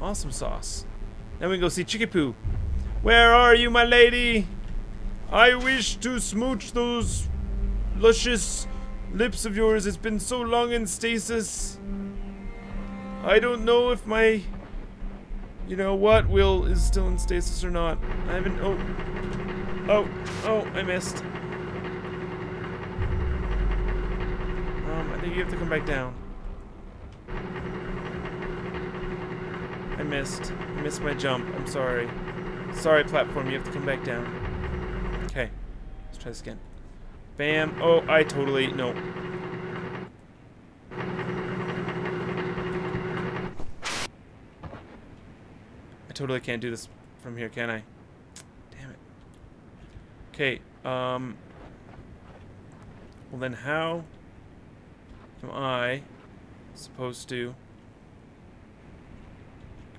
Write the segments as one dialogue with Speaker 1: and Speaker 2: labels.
Speaker 1: Awesome sauce. Then we go see Chickapoo. Where are you, my lady? I wish to smooch those luscious lips of yours. It's been so long in stasis. I don't know if my, you know what, Will is still in stasis or not. I haven't, oh, oh, oh, I missed. Um, I think you have to come back down. I missed. I missed my jump. I'm sorry. Sorry, platform. You have to come back down. Okay. Let's try this again. Bam. Oh, I totally... No. I totally can't do this from here, can I? Damn it. Okay, um... Well then how am I supposed to...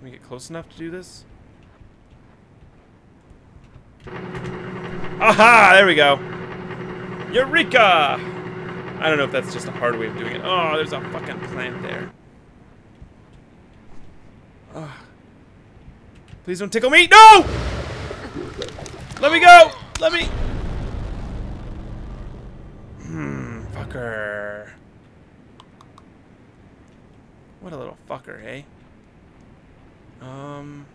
Speaker 1: Can we get close enough to do this? Aha! There we go. Eureka! I don't know if that's just a hard way of doing it. Oh, there's a fucking plant there. Oh. Please don't tickle me. No! Let me go! Let me... Hmm, fucker. What a little fucker, eh? Um...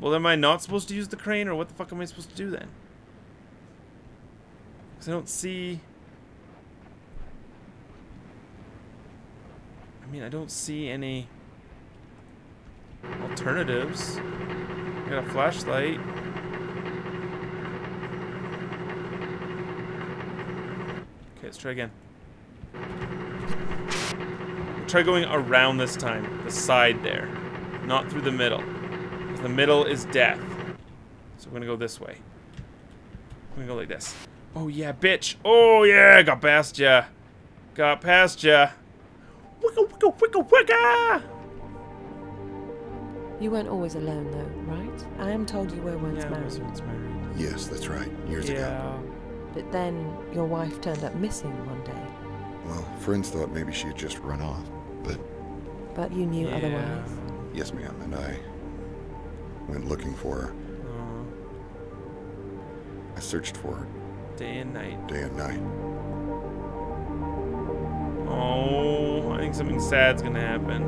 Speaker 1: Well, am I not supposed to use the crane, or what the fuck am I supposed to do then? Because I don't see... I mean, I don't see any alternatives. I got a flashlight. Okay, let's try again. We'll try going around this time. The side there. Not through the middle. The middle is death. So we're gonna go this way. We're gonna go like this. Oh yeah, bitch. Oh yeah, got past ya. Got past ya. Wicka wicka wicka wicka!
Speaker 2: You weren't always alone, though, right? I am told you were once
Speaker 1: Yeah, I
Speaker 2: married.
Speaker 1: was once married.
Speaker 3: Yes, that's right. Years ago.
Speaker 1: Yeah.
Speaker 2: But then your wife turned up missing one day.
Speaker 3: Well, friends thought maybe she had just run off. But
Speaker 2: But you knew
Speaker 1: Yeah.
Speaker 2: otherwise.
Speaker 3: yes, ma'am, and I went looking for her.
Speaker 1: Oh,
Speaker 3: I searched for her
Speaker 1: day and night.
Speaker 3: day and night.
Speaker 1: Oh, I think something sad's gonna happen.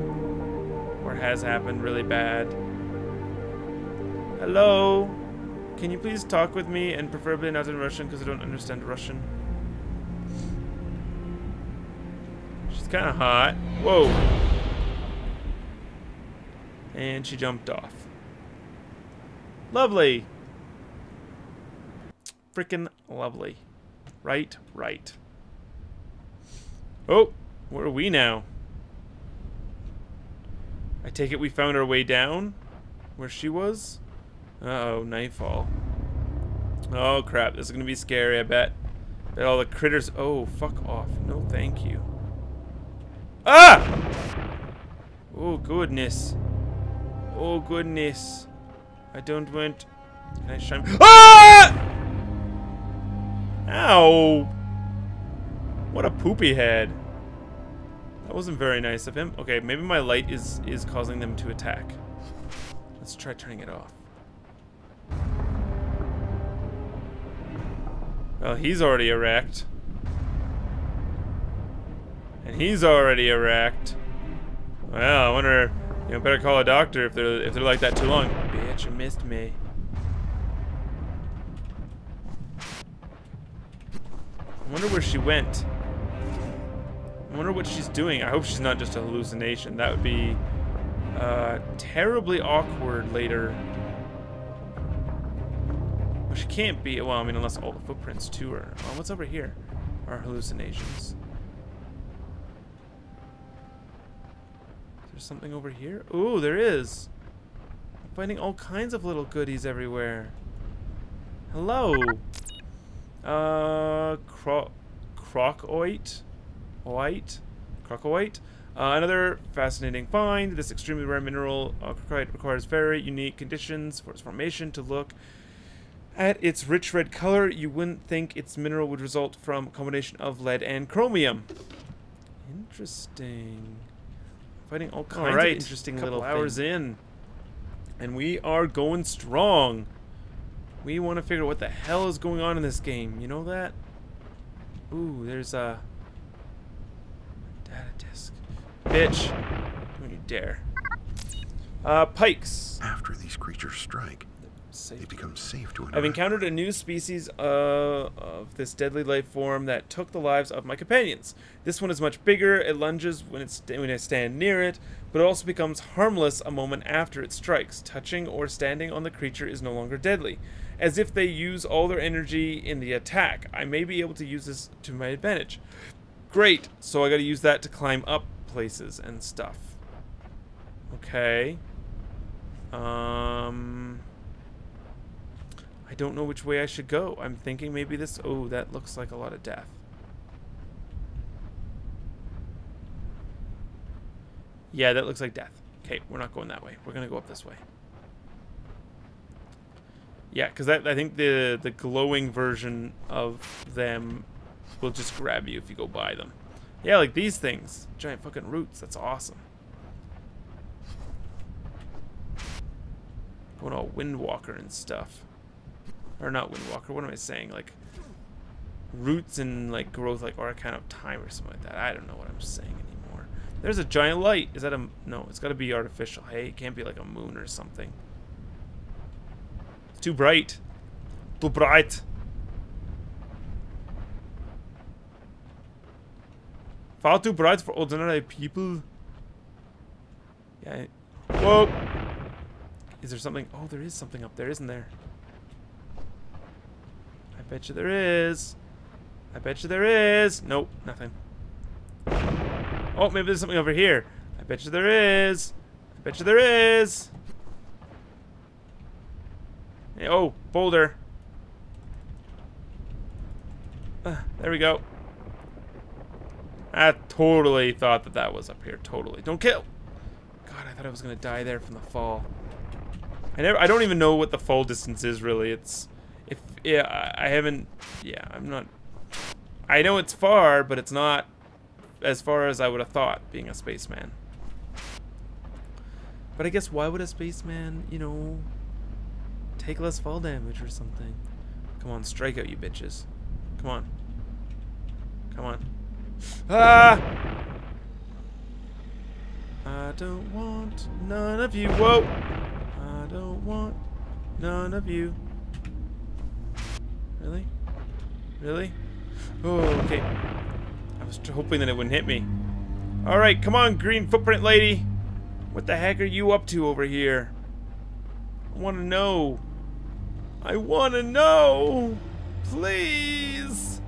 Speaker 1: Or has happened really bad. Hello? Can you please talk with me and preferably not in Russian because I don't understand Russian? She's kind of hot. Whoa. And she jumped off. Lovely. Freaking lovely. Right, right. Oh, where are we now? I take it we found our way down? Where she was? Uh oh nightfall. Oh crap, this is gonna be scary, I bet. Bet all the critters- Oh, fuck off. No, thank you. Ah! Oh, goodness. Oh, goodness. I don't want... Can I shine- Ah! Ow! What a poopy head. That wasn't very nice of him. Okay, maybe my light is is causing them to attack. Let's try turning it off. Well, he's already erect. And he's already erect. Well, I wonder, you know, better call a doctor if they're if they're like that too long. Bitch, you missed me. I wonder where she went. I wonder what she's doing. I hope she's not just a hallucination. That would be uh, terribly awkward later. Well, she can't be. Well, I mean, unless all the footprints to her. Well, what's over here? Are hallucinations. Is there something over here? Ooh, there is. I'm finding all kinds of little goodies everywhere. Hello. Uh, cro crocoite? White? Crocoite? Uh, another fascinating find. This extremely rare mineral, uh, requires very unique conditions for its formation to look. At its rich red color, you wouldn't think its mineral would result from a combination of lead and chromium. Interesting. Fighting all kinds
Speaker 4: All right,
Speaker 1: of interesting
Speaker 4: couple
Speaker 1: little
Speaker 4: hours
Speaker 1: hours in. And we are going strong. We want to figure out what the hell is going on in this game. You know that? Ooh, there's a data disk. Bitch. Don't you dare. Uh, pikes.
Speaker 3: After these creatures strike, they
Speaker 1: Safe.
Speaker 3: become safe to
Speaker 1: I've encountered a new species uh, of this deadly life form that took the lives of my companions. This one is much bigger. It lunges when it's when I stand near it, but it also becomes harmless a moment after it strikes. Touching or standing on the creature is no longer deadly, as if they use all their energy in the attack. I may be able to use this to my advantage. Great. So I got to use that to climb up places and stuff. Okay. Um. I don't know which way I should go. I'm thinking maybe this. Oh, that looks like a lot of death. Yeah, that looks like death. Okay, we're not going that way. We're gonna go up this way. Yeah, because I think the the glowing version of them will just grab you if you go by them. Yeah, like these things, giant fucking roots. That's awesome. Going all Windwalker and stuff or not Windwalker. What am I saying? Like roots and like growth, like are a kind of Time or something like that. I don't know what I'm saying anymore. There's a giant light. Is that a no? It's got to be artificial. Hey, it can't be like a moon or something. It's too bright. Too bright. Far too bright for ordinary people. Yeah. Whoa. Is there something? Oh, there is something up there, isn't there? Bet you there is. I bet you there is. Nope, nothing. Oh, maybe there's something over here. I bet you there is. I bet you there is. Hey, oh, boulder. Uh, there we go. I totally thought that that was up here. Totally. Don't kill. God, I thought I was gonna die there from the fall. I never. I don't even know what the fall distance is really. It's if yeah. I haven't. Yeah, I'm not. I know it's far, but it's not as far as I would have thought being a spaceman. But I guess why would a spaceman, you know, take less fall damage or something? Come on, strike out, you bitches. Come on. Come on. Ah! I don't want none of you. Whoa! I don't want none of you. Really? Really? Oh, okay. I was hoping that it wouldn't hit me. Alright, come on, green footprint lady. What the heck are you up to over here? I want to know. I want to know. Please.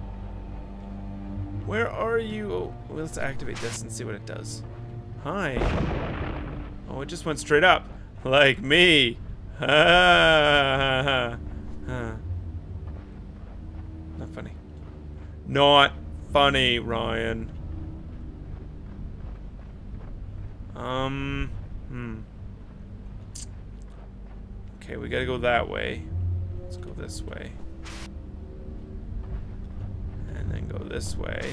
Speaker 1: Where are you? Oh, well, let's activate this and see what it does. Hi. Oh, it just went straight up. Like me. Ha. Not funny. Not funny, Ryan. Um, hmm. Okay, we gotta go that way. Let's go this way. And then go this way.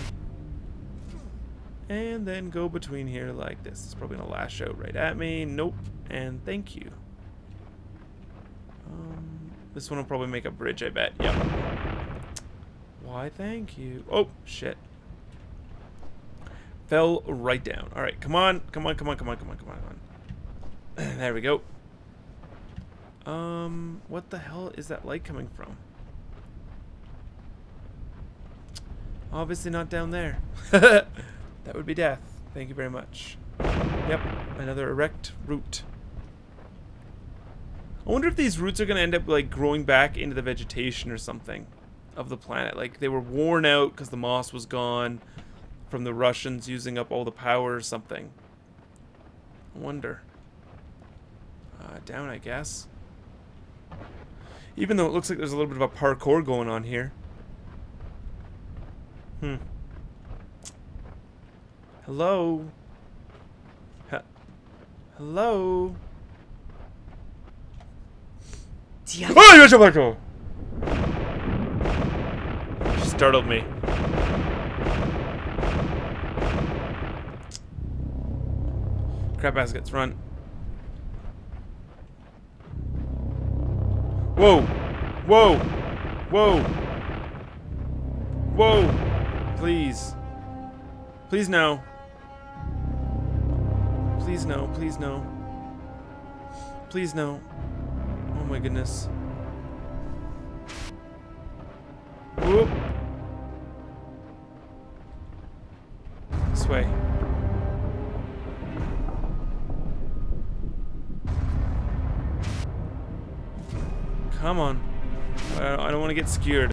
Speaker 1: And then go between here like this. It's probably gonna lash out right at me. Nope. And thank you. Um, this one will probably make a bridge, I bet. Yep. Why, thank you. Oh, shit. Fell right down. All right, come on, come on, come on, come on, come on, come on, come on. there we go. Um, what the hell is that light coming from? Obviously not down there. that would be death. Thank you very much. Yep, another erect root. I wonder if these roots are going to end up like growing back into the vegetation or something of the planet. Like they were worn out because the moss was gone from the Russians using up all the power or something. I wonder. Uh, down, I guess. Even though it looks like there's a little bit of a parkour going on here. Hmm. Hello? He Hello?
Speaker 2: Diablo.
Speaker 1: Oh, you're startled me. Crap baskets, run. Whoa! Whoa! Whoa! Whoa! Please. Please no. Please no, please no. Please no. Oh my goodness. Whoop. Way. Come on. I don't want to get skewered.